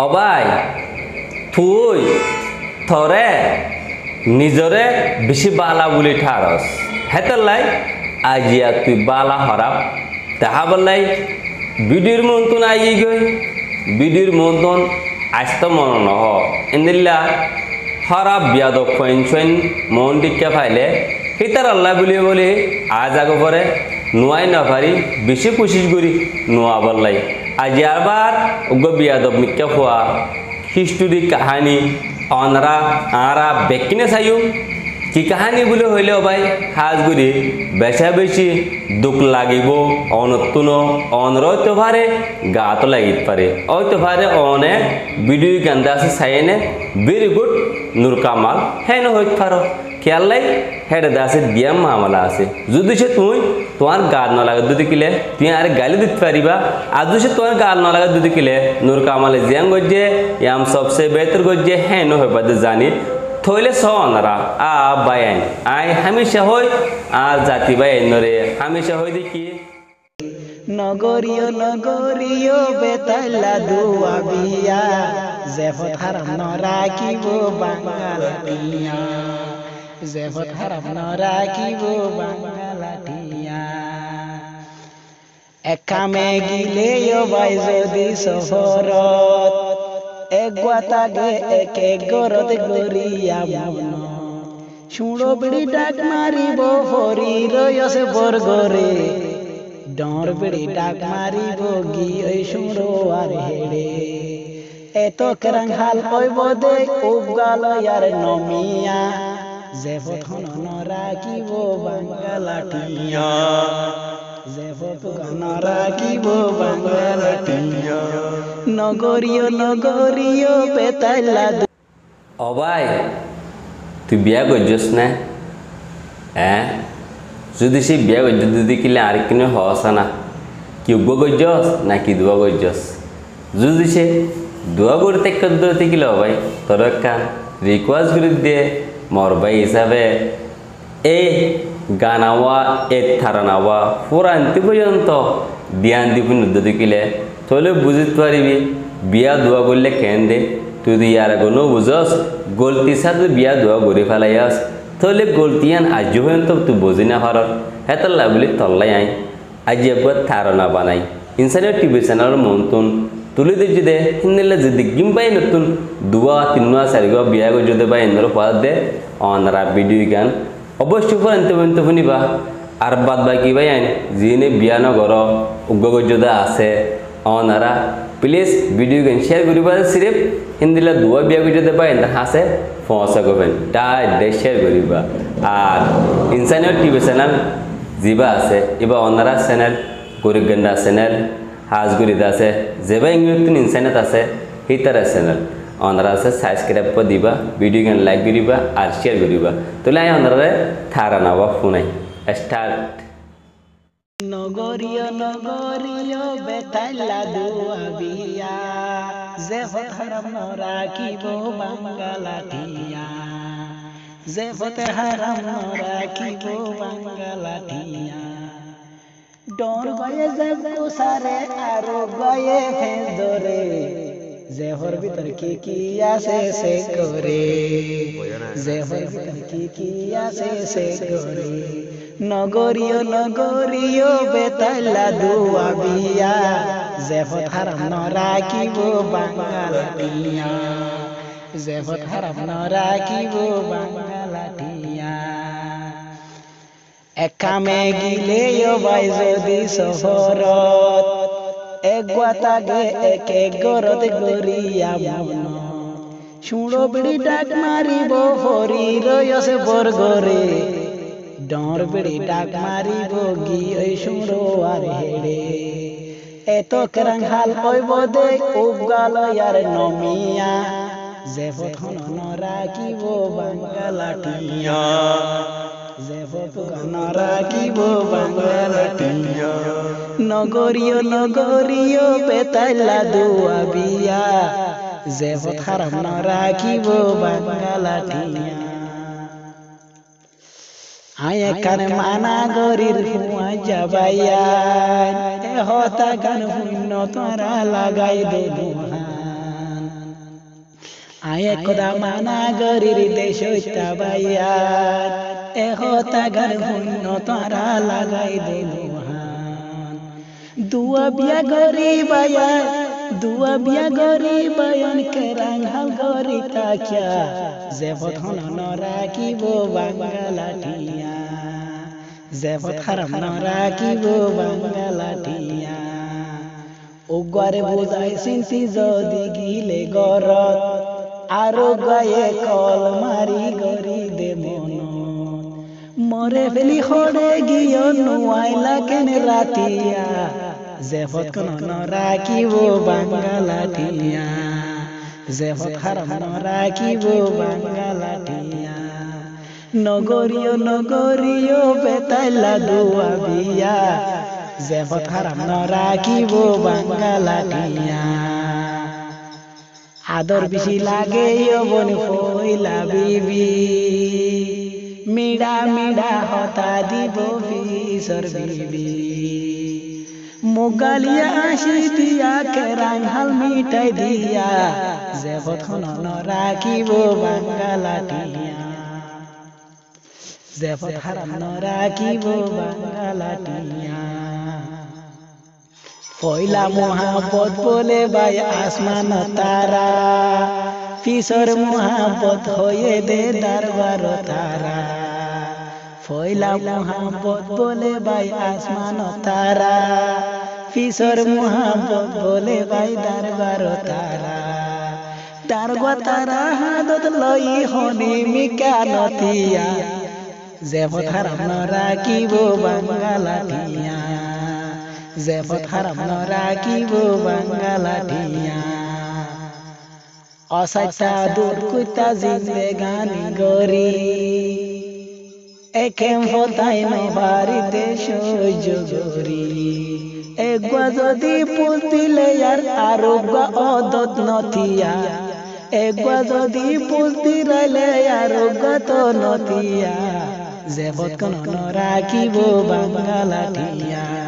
অবাই, থুই থরে নিজরে বেশি বালা বুলি ঠারস হেতলাই আজিয়া তুই বালা হরাপ তাহা বললাই বিডির মন্তন আই গই বিডির মন্তন আসতে মন নহ। এন্দিল্লা হরাপ বিয়াদ ফইন ফইন মন দিকে ফাইলে। হিতার আল্লাহ বুলি বলি আজ আগ পরে নোয়াই না পারি বেশি কোশিশ করি নোয়া বললাই আজি আবার ওগো বিয়াদব মিক্কা খোয়া হিস্টোরি কাহানি অনরা আরা বেকিনে চাইও কি কাহানি বলে হইলেও ভাই সাজ গুড়ি বেচা বেশি দুঃখ লাগিব অনতুন অনর পারে গাতো লাগিত পারে হইতে পারে অনে ভিডিও গান্দা আছে চাইনে ভেরি গুড নুর কামাল হেন হইতে পারো খেয়াল লাই হেড দাসে দিয়াম মামলা আছে। যদি সে তুই, তোমার গাল ন লাগে দুদি কিলে, তুই আর গালি দিতে পারিবা। আর যদি সে তোমার গাল ন লাগে দুদি কিলে, নুর কামালে জিয়াং গজ্জে, ইয়াম সবসে বেহতর গজ্জে, হেন হইবা জানি। থইলে সনরা আ, বায়ান, আই, হামেশা হই আর জাতি বায়ান নরে হামেশা হই দেখি। নগরীয় নগরীয় বেতালা দুয়া বিয়া জেফত হারাম নরাকিব বাঙালাটিয়া জেফত হারাম একামে গিলে বাই যদি সহরত এক এক গরত গরিয়া মন বিড়ি ডাক মারিব হরি রয়সে বরগরে ডর বিড়ি ডাক মারিব গি ওই শুড়ো আর হেড়ে এত কেরাং হাল কইব দে উগাল ইয়ার নমিয়া যে ফখন নরাকিব বাঙ্গালাটিয়া যে ফখন রাখিব বাঙ্গালাটিয়া নগরীয় নগরীয় পেতাইলা অবাই তুই বিয়া করছিস না? হ্যাঁ? যদি সে বিয়া করছিস যদি কিলে আর কিনে হস না, কি উগ্র করছস না কি দোয়া করছস? যদি সে দোয়া করতে করতে কিলে ভাই, তোর একটা রিকোয়েস্ট করে দিয়ে মর ভাই হিসাবে এ গান আওয়া এ থারান আওয়া পুরান্তি পর্যন্ত দিয়ান দিবি নুদ্দি কিলে তাহলে বুঝতে পারিবি, বিয়া দোয়া করলে কেন দে তুই যদি ইয়ার কোনো বুঝস, গলতি সাথে বিয়া দোয়া করে ফেলাইয়াস তাহলে গলতিয়ান আজ পর্যন্ত তুই বুঝি না পার হেতল্লা বলি তল্লাই আই। আজ একবার ধারণা বানাই। ইনসানের টিভি চ্যানেল মন্তন। তুলি দি যদি হিন্দিলে যদি গিম পাই নতুন। দুয়া, তিনুয়া চারিগা বিয়া যদি বা ইন্দর পাত দে অনরা ভিডিও গান। অবশ্যই পর আনতে পর্যন্ত শুনিবা। আর বাদ বাকি ভাই আইন যিনি বিয়া নগর উগ্র যদি আছে। অনারা প্লিজ ভিডিও গেম শেয়ার করিবা সিরিফ হিন্দিলা দুয়া, বিয়া করে যদি পাই এন্দার হাসে ফসা করবেন ডাইরেক্ট শেয়ার করিবা আর ইনসানিয়র টিভি চ্যানেল যিবা আছে এবার অনারা চ্যানেল গরিব গেন্ডা চ্যানেল হাজগুড়িতে আছে যেবা ইংলিশ ইনসানিয়ত আছে সেইটারে চ্যানেল অনারা আছে সাবস্ক্রাইব করে দিবা ভিডিও গান লাইক করিবা আর শেয়ার করিবা তাহলে আমি অনারে থারা নাবা ফোনাই স্টার্ট নগরীয় নগরীয় বেতাইলা দুয়া বিয়া যে হতারাম নরাকিব বাঙ্গালাটিয়া যে হতে হারাম নরাকিব বাঙ্গালাটিয়া ডর গয়ে যে সারে আরও গয়ে ফেস ধরে জেহর ভিতর কি কি আছে সে করে জেহর ভিতর কি কি আছে সে করে নগরীয় নগরীয় বেতালা দুয়া বিয়া জেহত হারাম নরাকিব বাঙ্গালাটিয়া জেহত হারাম নরাকিব বাঙ্গালাটিয়া একামে গিলে বাই যদি সহরত একগুয়াতাগে এক এক গরত গরিয়া মন। বিড়ি ডাক মারিব, হরি রয়সে বরগরে। ডর বিড়ি ডাক মারিব, গি ওই শুড়ো আর হেড়ে। এত কেরাং হাল কইব দে নমিয়া। যে ফখন নরাকিব রাখিব বাঙ্গালাটিয়া নগরীয় নগরীয় বেতাইলা দুয়া বিয়া। যে হারাম রাখিব কানে মানা হুয়া যাবাইয়া। হতা গান পুণ্য তোরা লাগাই দে দুহান আয় একদা মানা গরির দেশ বাইয়া এহ তাগার ভুন্য তারা লাগাই দে মোহান। দুয়া বিয়া গরি বায়া দুয়া বিয়া গরি বায়ন কে রাঙ্গাল গরি তাকিয়া জেবত হন নরাকিব বাঙ্গালাটিয়া জেবত হারাম নরাকিব বাঙ্গালাটিয়া উগারে বুঝাই চিন্তি যদি গিলে গরত আরো গায়ে কল মারি গরি দে মন মরে ফেলি হরে গিয়ে নুয়াইলা কেন রাতিয়া জেফত কোন নরাকিব বাঙ্গালাটিয়া জেফত হারাম নরাকিব বাঙ্গালাটিয়া নগরীয় নগরীয় বেতাইলা দুয়া বিয়া জেফত হারাম নরাকিব বাঙ্গালাটিয়া আদর বেশি লাগে বন ফইলা বিবি। মিডা মিডা হতা দিব ফিসর বিবি। মুগালিয়া আসি দিয়া কেরাঙ্গাল মিটাই দিয়া। জেবত খন রাখিব বাঙ্গালাটিয়া জেবত হারাম রাখিব বাঙ্গালাটিয়া পয়লা মোহাম্মত বলে বাই আসমান তারা। ফিসর মোহাম্মত হয়ে দে দরবার তারা। পয়লা মোহাম্মত বলে বাই আসমান তারা। ফিসর মোহাম্মত বলে বাই দরবার তারা। দারগা তারা হাদত লই হনি মিকা নতিয়া জেবত হারাম রাখিব বাঙ্গালাটিয়া জেবত হারাম রাখিব বাঙ্গালাটিয়া অসাইতা দূর কুইতা জিন্দে গানি গরি একেম হতাই নবারিতে সহ্য এগুয়া যদি পুল দিলে আর আরোগ্য অদত নথিয়া এগুয়া যদি পুল দিলে আরোগ্য তো নথিয়া জেবত কোন রাখিব বাঙ্গালাটিয়া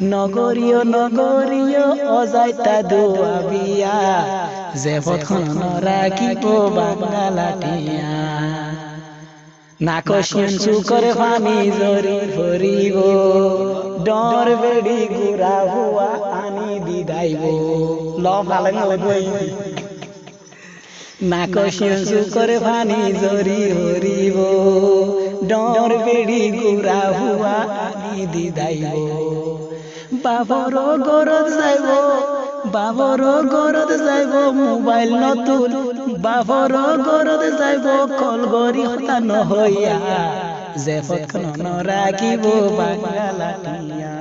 নগরীয় নগরীয় অজাইতা দোয়া বিয়া জেবত খন রাখিব বাঙ্গালাটিয়া নাকশিয়ান চুকরে পানি জরি ভরিব ডর বেড়ি গুড়া হুয়া আনি দিদাইব ল ভালে গই নাকশিয়ান চুকরে পানি জরি ভরিব ডর বেড়ি গুড়া হুয়া আনি দিদাইব বাবর গরদ যাইব বাবর গরদ যাইব, মোবাইল নতুন বাবর গরদ যাইব কল গরি হতা নহইয়া জেফত খন রাখিব বাঙ্গালাটিয়া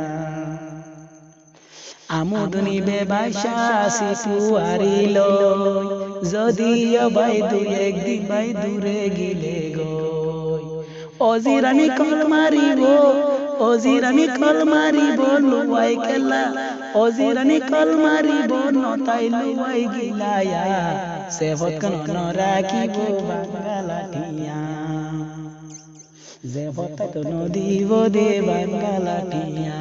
আমোদনি বেবাসা শিশুয়ারিল যদি বাই দুই একদিন বাই দূরে গিলে গই, অজিরানি কল মারিব অজিরানি কল মারিব লুয়াই কেলা অজিরানি কল মারিব নতাই লুয়াই গিলায়া। সেবত কন নরাখিব বাঙ্গালাটিয়া জেবত তো নদীব দে বাঙ্গালাটিয়া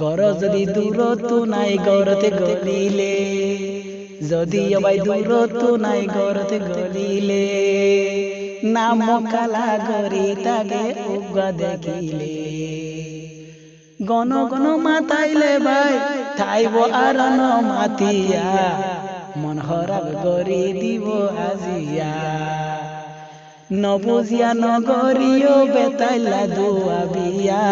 গর যদি দূরত নাই গরতে গলিলে, যদি অবাই দূরত নাই গরতে গলিলে নাম কালা গরি তাগে উগা দেখিলে। গণ গণ মাতাইলে ভাই থাইব আর ন মাতিয়া। মন হরাব গরি দিব আজিয়া। নবুজিয়া নগরীয় বেতাইলা দুয়া বিয়া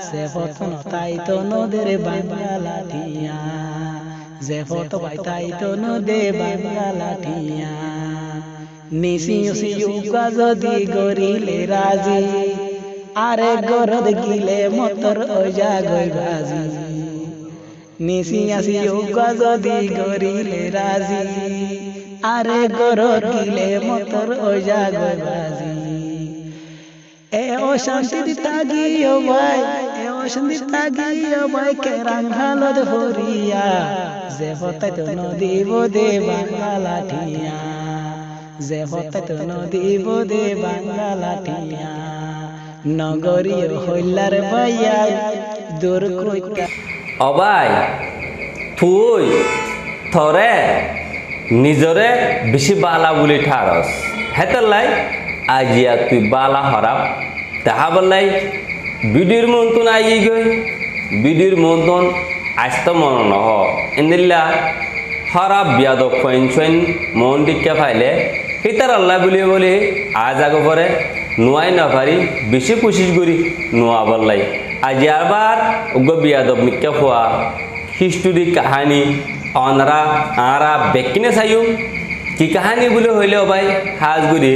সে পথন তাই তো নদের বাঙ্গালাটিয়া যে পথ বাই তাই তো নদে বাঙ্গালাটিয়া নিশি উসি উকা যদি গরিলে রাজি। আরে গরদ গিলে মতর ওজা গই যদি গরিলে রাজি। আরে গরদ গিলে মতর ওজা এ ও দিতা গিয়ে ভাই, এ ও দিতা গিয়ে ভাই ভালো ধরিয়া যে তো নদী বোদে বাংলাটিয়া যে হতাই তো নদী বোদে বাংলাটিয়া নগরীয় হইলার ভাইয়া দূর কইতা অবাই থুই থরে নিজরে বেশি বালা বলে ঠারস। হেতার লাই আজিয়া তুই বালা হরাপ তাহা বললাই ভিডিওর মন্তন আই গই। ভিডিওর মন্তন আস্ত মন নহ। এন্দিল্লা হরাপ বিয়াদ ফইন ফইন মন টিকা ফাইলে হিতার আল্লাহ বুলি বলি আজ আগে পরে নোয়াই না পারি বেশি কোশিস করি নোয়াবার লাই। আজ আবার উগ্র বিয়াদব খোয়া হিস্টোরি কাহানি অনরা আরা বেকিনে চাইও কি কাহানি বুলি হইলেও ভাই হাজ গুড়ি